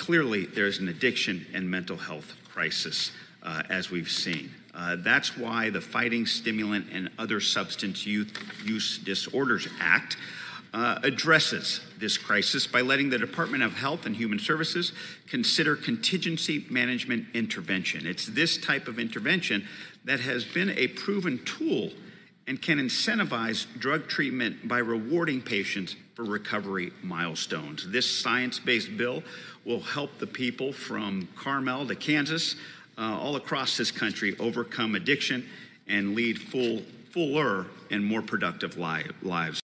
clearly, there's an addiction and mental health crisis, uh, as we've seen. Uh, that's why the Fighting Stimulant and Other Substance Use Disorders Act uh, addresses this crisis by letting the Department of Health and Human Services consider contingency management intervention. It's this type of intervention that has been a proven tool and can incentivize drug treatment by rewarding patients for recovery milestones. This science based bill will help the people from Carmel to Kansas, uh, all across this country, overcome addiction and lead full, fuller and more productive li- lives.